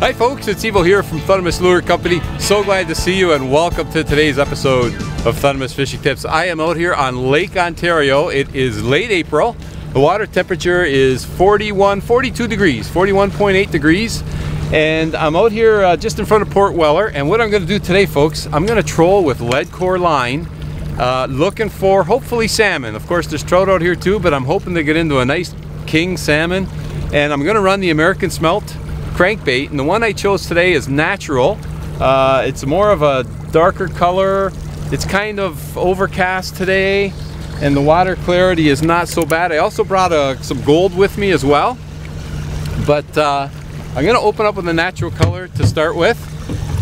Hi folks, it's Evo here from Thundermist Lure Company. So glad to see you and welcome to today's episode of Thundermist Fishing Tips. I am out here on Lake Ontario. It is late April. The water temperature is 41, 42 degrees, 41.8 degrees. And I'm out here uh, just in front of Port Weller. And what I'm gonna do today, folks, I'm gonna troll with lead core line, uh, looking for hopefully salmon. Of course, there's trout out here too, but I'm hoping to get into a nice king salmon. And I'm gonna run the American Smelt crankbait and the one I chose today is natural. Uh, it's more of a darker color. It's kind of overcast today and the water clarity is not so bad. I also brought uh, some gold with me as well but uh, I'm gonna open up with a natural color to start with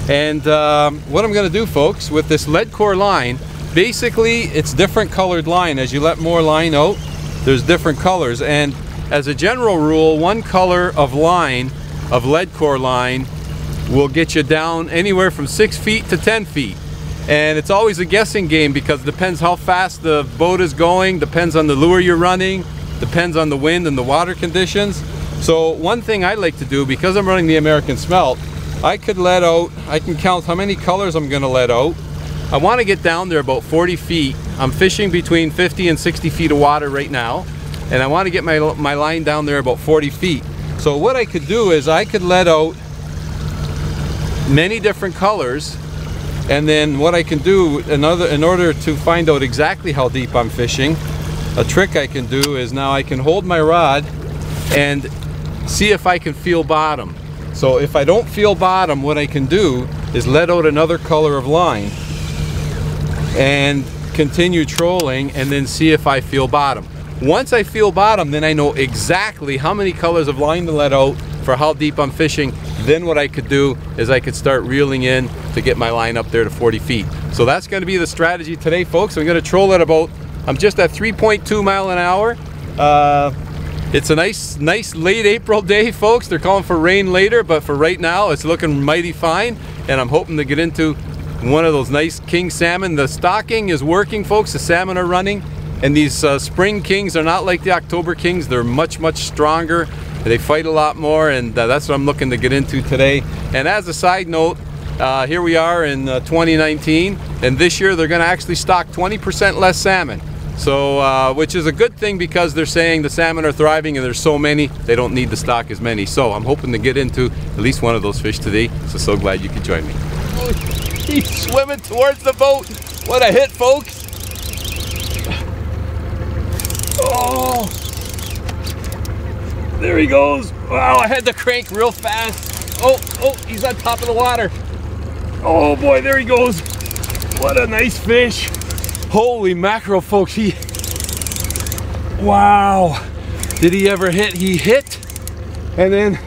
and um, what I'm gonna do folks with this lead core line basically it's different colored line. As you let more line out there's different colors and as a general rule one color of line of lead core line will get you down anywhere from six feet to 10 feet. And it's always a guessing game because it depends how fast the boat is going, depends on the lure you're running, depends on the wind and the water conditions. So one thing I like to do, because I'm running the American Smelt, I could let out, I can count how many colors I'm gonna let out. I wanna get down there about 40 feet. I'm fishing between 50 and 60 feet of water right now. And I wanna get my, my line down there about 40 feet. So what I could do is I could let out many different colors and then what I can do another in order to find out exactly how deep I'm fishing a trick I can do is now I can hold my rod and see if I can feel bottom. So if I don't feel bottom what I can do is let out another color of line and continue trolling and then see if I feel bottom once I feel bottom, then I know exactly how many colors of line to let out for how deep I'm fishing. Then what I could do is I could start reeling in to get my line up there to 40 feet. So that's gonna be the strategy today, folks. I'm gonna troll at about, I'm just at 3.2 mile an hour. Uh, it's a nice, nice late April day, folks. They're calling for rain later, but for right now, it's looking mighty fine. And I'm hoping to get into one of those nice king salmon. The stocking is working, folks. The salmon are running. And these uh, spring kings are not like the October kings. They're much, much stronger. They fight a lot more, and uh, that's what I'm looking to get into today. And as a side note, uh, here we are in uh, 2019, and this year they're going to actually stock 20% less salmon. So, uh, which is a good thing because they're saying the salmon are thriving and there's so many, they don't need to stock as many. So I'm hoping to get into at least one of those fish today. So, so glad you could join me. He's swimming towards the boat. What a hit, folks. Oh! There he goes. Wow, I had to crank real fast. Oh, oh, he's on top of the water. Oh boy, there he goes. What a nice fish. Holy mackerel, folks. He, wow. Did he ever hit? He hit, and then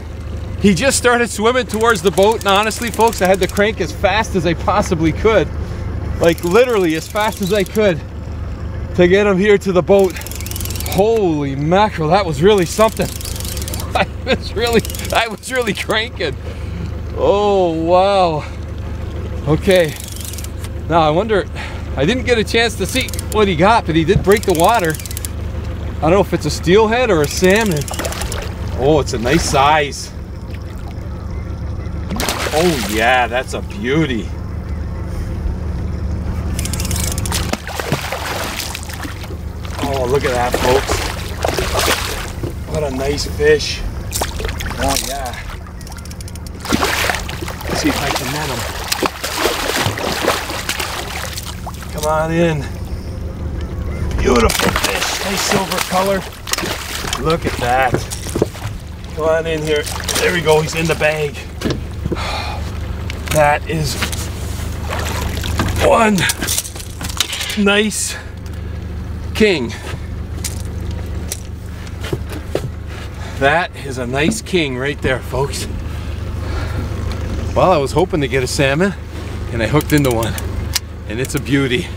he just started swimming towards the boat. And honestly, folks, I had to crank as fast as I possibly could. Like literally as fast as I could to get him here to the boat. Holy mackerel, that was really something. I was really, I was really cranking. Oh, wow. Okay. Now I wonder, I didn't get a chance to see what he got, but he did break the water. I don't know if it's a steelhead or a salmon. Oh, it's a nice size. Oh yeah, that's a beauty. Look at that, folks. What a nice fish. Oh, yeah. Let's see if I can net him. Come on in. Beautiful fish. Nice silver color. Look at that. Come on in here. There we go. He's in the bag. That is one nice king. That is a nice king right there, folks. Well, I was hoping to get a salmon, and I hooked into one, and it's a beauty.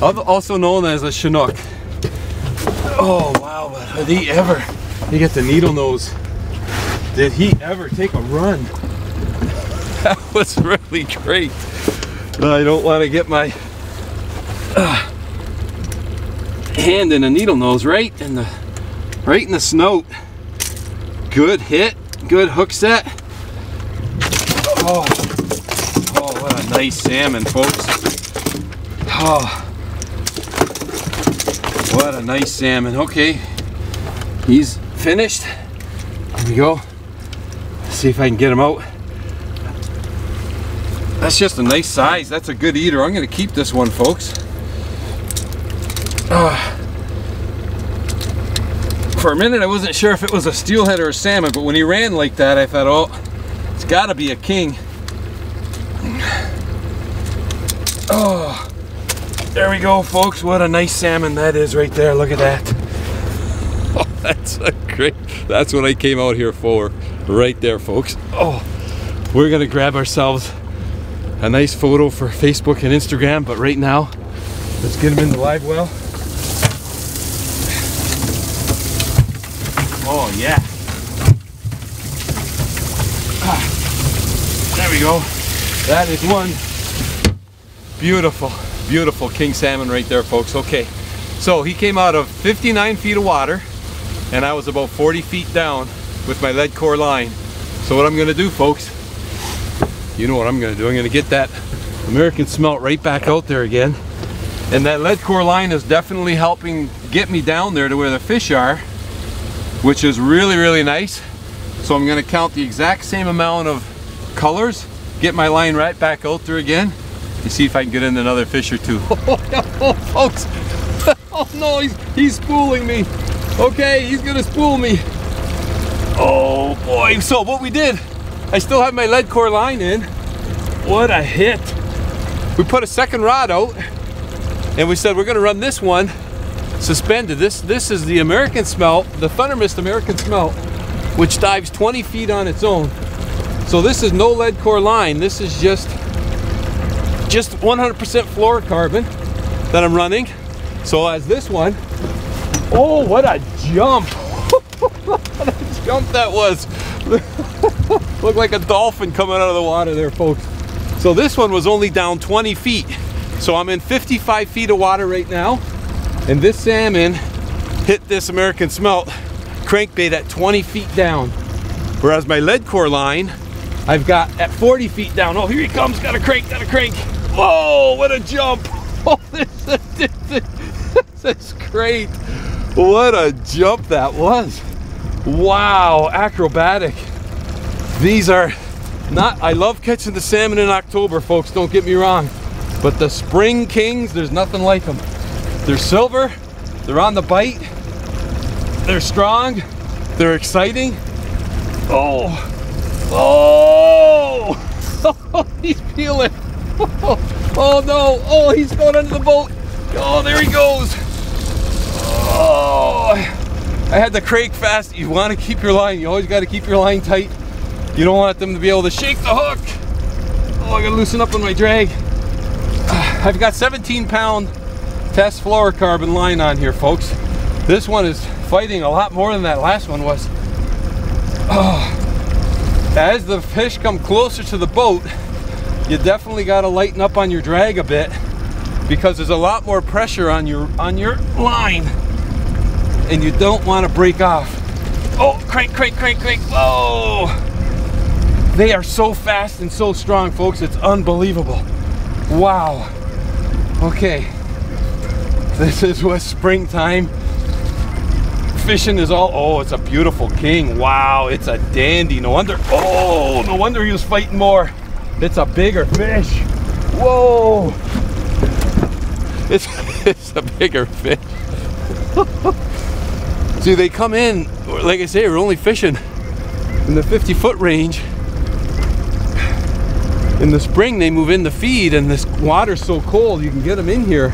Also known as a Chinook. Oh, wow, but did he ever, he got the needle nose. Did he ever take a run? That was really great. I don't want to get my uh, hand in a needle nose right in the right in the snout. Good hit, good hook set. Oh, oh, what a nice salmon, folks. Oh, what a nice salmon. Okay, he's finished. Here we go. Let's see if I can get him out. That's just a nice size. That's a good eater. I'm going to keep this one, folks. Uh, for a minute, I wasn't sure if it was a steelhead or a salmon, but when he ran like that, I thought, oh, it's got to be a king. Oh, there we go, folks. What a nice salmon that is right there. Look at that. Oh, that's a great. That's what I came out here for, right there, folks. Oh, we're gonna grab ourselves a nice photo for Facebook and Instagram, but right now, let's get him in the live well. Oh yeah. Ah, there we go. That is one beautiful, beautiful king salmon right there, folks. Okay, so he came out of 59 feet of water and I was about 40 feet down with my lead core line. So what I'm gonna do, folks, you know what I'm gonna do. I'm gonna get that American smelt right back out there again. And that lead core line is definitely helping get me down there to where the fish are which is really, really nice. So I'm gonna count the exact same amount of colors, get my line right back out there again, and see if I can get in another fish or two. oh, folks, oh no, he's, he's spooling me. Okay, he's gonna spool me. Oh boy, so what we did, I still have my lead core line in. What a hit. We put a second rod out, and we said we're gonna run this one suspended. This this is the American smelt, the Thundermist American smelt, which dives 20 feet on its own. So this is no lead core line. This is just just 100% fluorocarbon that I'm running. So as this one, oh, what a jump! what a jump that was! Looked like a dolphin coming out of the water there, folks. So this one was only down 20 feet. So I'm in 55 feet of water right now. And this salmon hit this American smelt crankbait at 20 feet down. Whereas my lead core line, I've got at 40 feet down. Oh, here he comes, got a crank, got a crank. Whoa, what a jump. Oh, this, this, this, this is great. What a jump that was. Wow, acrobatic. These are not, I love catching the salmon in October, folks, don't get me wrong. But the spring kings, there's nothing like them. They're silver, they're on the bite, they're strong, they're exciting. Oh, oh, he's peeling. Oh no, oh, he's going under the boat. Oh, there he goes. Oh, I had the crank fast. You want to keep your line. You always got to keep your line tight. You don't want them to be able to shake the hook. Oh, I gotta loosen up on my drag. I've got 17 pound test fluorocarbon line on here, folks. This one is fighting a lot more than that last one was. Oh. As the fish come closer to the boat, you definitely got to lighten up on your drag a bit because there's a lot more pressure on your on your line and you don't want to break off. Oh, crank, crank, crank, crank. Whoa! They are so fast and so strong, folks. It's unbelievable. Wow. Okay. This is what springtime fishing is all. Oh, it's a beautiful king. Wow, it's a dandy. No wonder. Oh, no wonder he was fighting more. It's a bigger fish. Whoa. It's, it's a bigger fish. See, they come in, like I say, we're only fishing in the 50 foot range. In the spring, they move in to feed, and this water's so cold, you can get them in here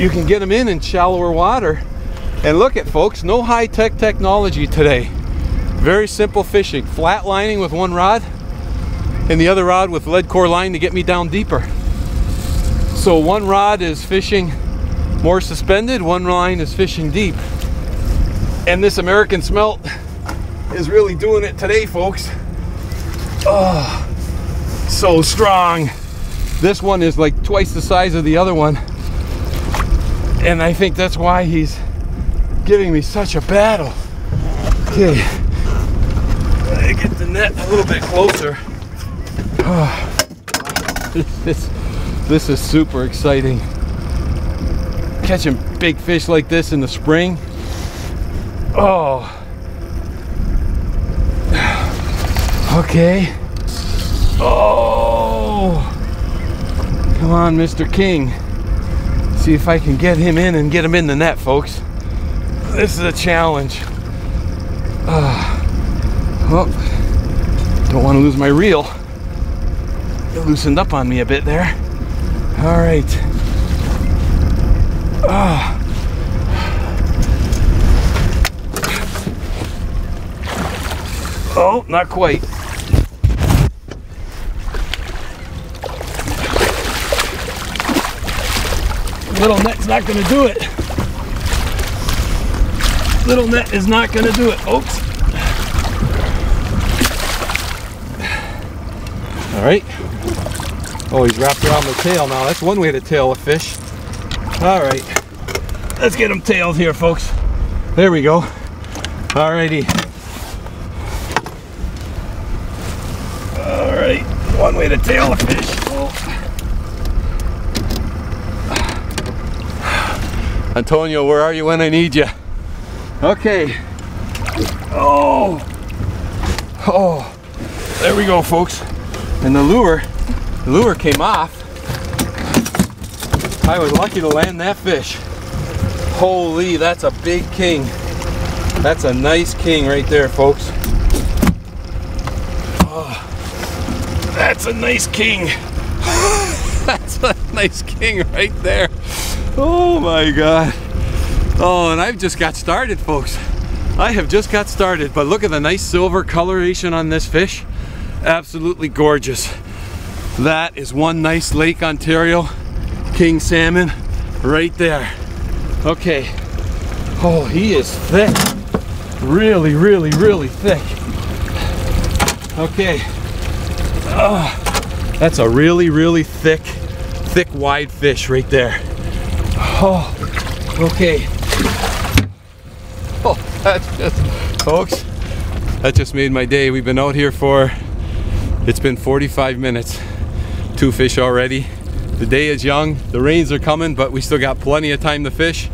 you can get them in in shallower water. And look at folks, no high-tech technology today. Very simple fishing, flat lining with one rod and the other rod with lead core line to get me down deeper. So one rod is fishing more suspended, one line is fishing deep. And this American smelt is really doing it today, folks. Oh, so strong. This one is like twice the size of the other one and I think that's why he's giving me such a battle. Okay, get the net a little bit closer. this, this is super exciting. Catching big fish like this in the spring. Oh. Okay. Oh. Come on, Mr. King. See if I can get him in and get him in the net, folks. This is a challenge. Uh, well, don't want to lose my reel. It loosened up on me a bit there. All right. Ah. Oh, not quite. Little net's not gonna do it. Little net is not gonna do it, folks. All right. Oh, he's wrapped around the tail now. That's one way to tail a fish. All right. Let's get him tailed here, folks. There we go. All righty. All right. One way to tail a fish. Oh. Antonio, where are you when I need you? Okay. Oh. Oh. There we go, folks. And the lure, the lure came off. I was lucky to land that fish. Holy, that's a big king. That's a nice king right there, folks. Oh, that's a nice king. that's a nice king right there. Oh my God. Oh, and I've just got started, folks. I have just got started, but look at the nice silver coloration on this fish absolutely gorgeous. That is one nice Lake Ontario king salmon right there. Okay. Oh, he is thick. Really, really, really thick. Okay. Oh, that's a really, really thick, thick, wide fish right there. Oh, okay. Oh, that's just, folks, that just made my day. We've been out here for it's been 45 minutes. Two fish already. The day is young, the rains are coming, but we still got plenty of time to fish.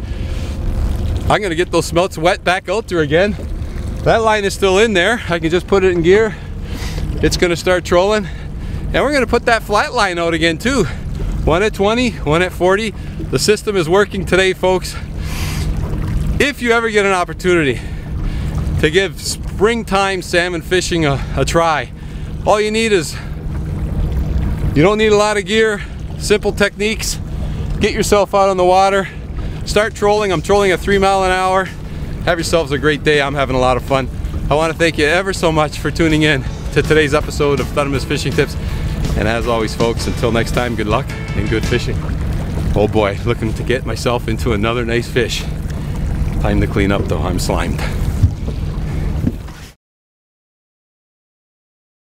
I'm gonna get those smelts wet back out there again. That line is still in there. I can just put it in gear. It's gonna start trolling. And we're gonna put that flat line out again too. One at 20, one at 40. The system is working today, folks. If you ever get an opportunity to give springtime salmon fishing a, a try, all you need is, you don't need a lot of gear, simple techniques. Get yourself out on the water, start trolling. I'm trolling at three mile an hour. Have yourselves a great day. I'm having a lot of fun. I want to thank you ever so much for tuning in to today's episode of Thundermist Fishing Tips. And as always, folks, until next time, good luck and good fishing. Oh boy, looking to get myself into another nice fish. Time to clean up though, I'm slimed.